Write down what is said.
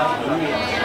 la familia.